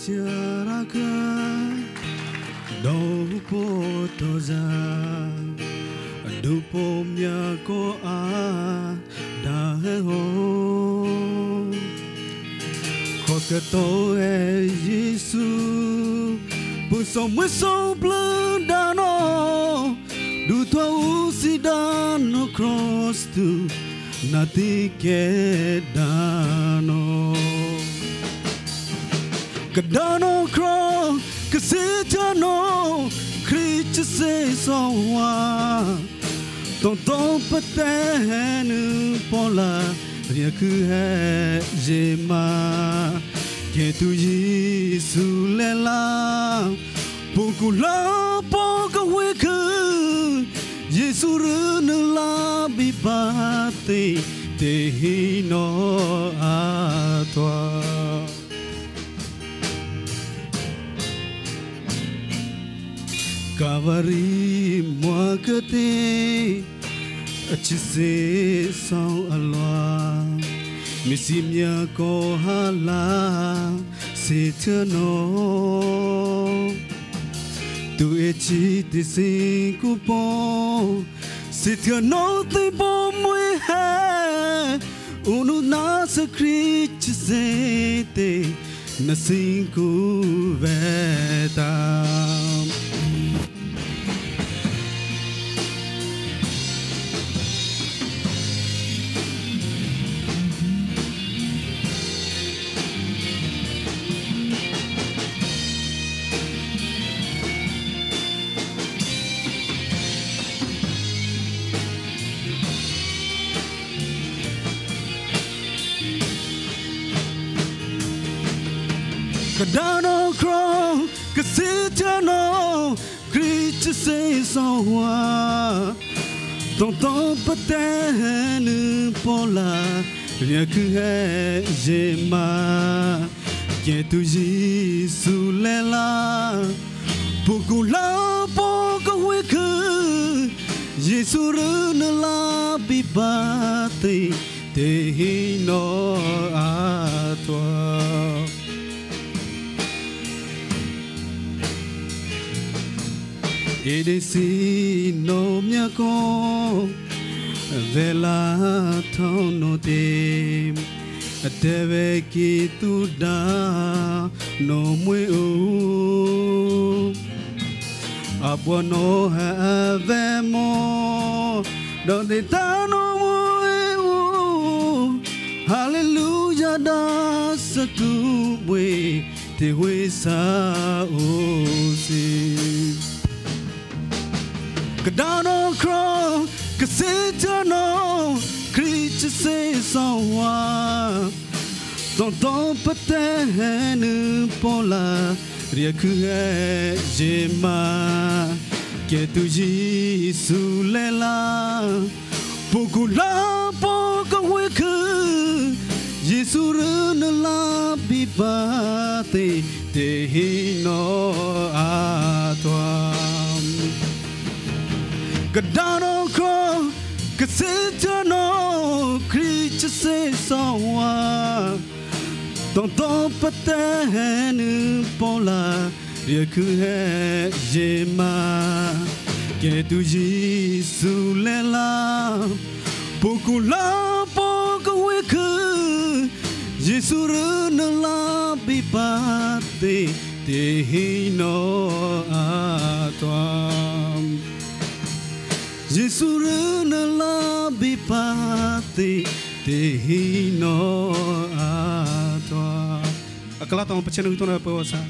Siaraga Dopo toza Dopo ko a da ho Kokato e Yesu Puso mo so blundano Du tua usidano cross to Natike dano Kadano cross Kasitano Creature say so wa Ton ton patenu pola Rien que est Jema Que tu Jésus l'est là Beaucoup là Beaucoup weke Jésus ne Cavari mua cơ tê São xê sao à loa Mì se nhà cô te la Tu ê chi tê xê cú bó te thưa nó tê bó mùi hà Unu na sa kri Kadano crow, Kasitano, creature say so wa. Tonton patene pola, rien que est Jema. Qui tu beaucoup là, beaucoup weke. Jésus ne la bibate, te hino à Edesi no miako vela tono te Ateve ki tu da no mwe o no have mo Donde ta no mwe Hallelujah da sa tu mwe te we sa Kadano crow, Kasitano, creature say so wa. Tonton patene pola, rien que est Jema. Que tu Jésus l'est là, beaucoup là, beaucoup weke. Jésus ne la bibate, te hino Gadano ko Kasitano Kricha se sawa Tonton patenu pola Rieku he yema Que tu jisu lela Poku la poku wiku Jisu runu la bipate Te hino a toi Jisuruna labi pati tehino atwa. Akala tamo pachenu tuna pawasa.